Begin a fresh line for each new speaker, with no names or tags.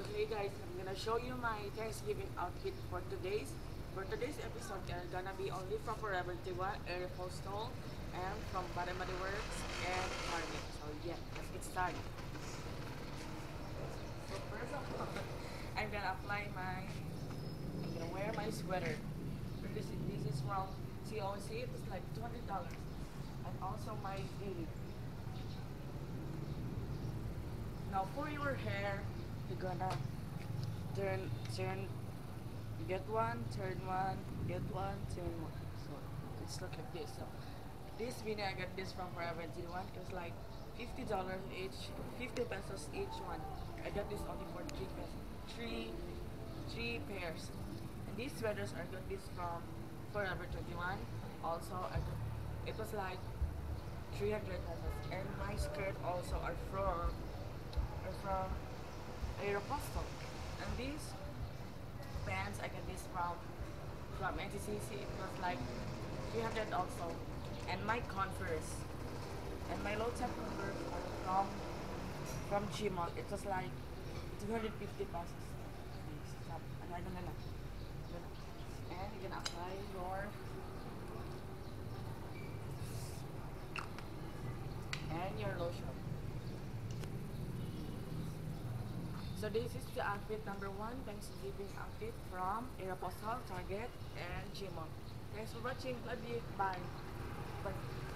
Hey guys, I'm gonna show you my Thanksgiving outfit for today's for today's episode. They're gonna be only from Forever 21, Air Postal, and from Body Works and Target. So yeah, let's get started. So first of all, I'm gonna apply my I'm gonna wear my sweater. This is, this is from COC. It was like two hundred dollars, and also my hoodie. Now for your hair, you're gonna turn, turn, get one, turn one, get one, turn one. So let's look at this. So this video I got this from Forever 21. It was like fifty dollars each, fifty pesos each one. I got this only for three pesos, three, three pairs. And these sweaters I got this from Forever 21. Also, I got, it was like 300 pesos. And my skirt also are from are from Aeropostale. And these pants I got this from from NTCC. It was like 300 also. And my Converse and my low top Converse from from Gmall. It was like 250 pesos. Ano, ano, ano, ano. And you can apply your and your lotion. So this is the outfit number one, Thanksgiving outfit from Aeropostale, Target, and Gmall. Thanks for watching. Love you. Bye. Bye.